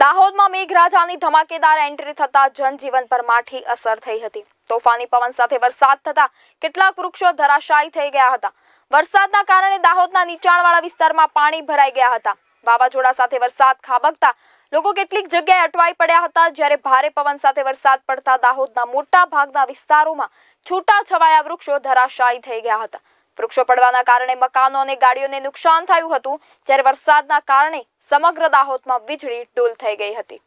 दाहोद में मेघराजानी धमाकेदार एंट्री तथा जनजीवन पर माठी असर थी तूफानी पवन साथे बरसात तथा कितला वृक्ष धराशाही થઈ ગયા હતા बरसातના કારણે દાહોદના નીચાણવાળા વિસ્તારમાં પાણી ભરાઈ ગયા હતા વાવાજોડા સાથે વરસાદ ખામકતા લોકો કેટલીક જગ્યાએ અટવાય પડ્યા હતા જ્યારે ભારે પવન સાથે વરસાદ પડતા દાહોદના મોટા ભાગના વિસ્તારોમાં છૂટાછવાયા વૃક્ષો धराशाही થઈ ગયા હતા વૃક્ષો પડવાના કારણે મકાનો અને ગાડીઓને નુકસાન થયું હતું જ્યારે વરસાદના કારણે સમગ્ર દાહોદમાં વીજળી ડૂલ થઈ ગઈ હતી